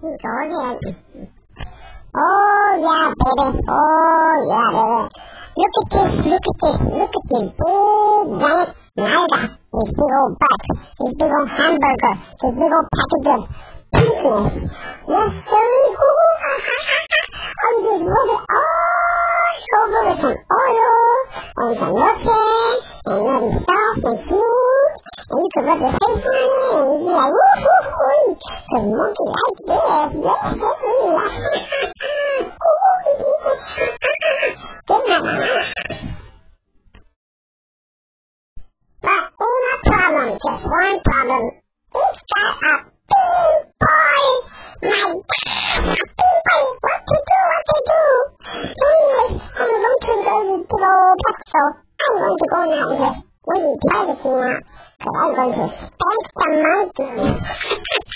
Go again. Oh yeah, baby. Oh yeah, baby. Look at this, look at this, look at this big giant Nalga. His big old butt, his big old hamburger, his big old package of pinkness. Yes, sirree. All you is rub it all over with some oil or some lotion and let it soft and smooth. And you can rub your face on it Cause monkey likes this. Yes, sirree. Get my But una problem, just one problem. It's got a big boy. My God, a. What to do, what to do? So anyways, I'm going to go to the old pet store. I'm going to go now and in privacy now. Cause I'm going to spank the monkey.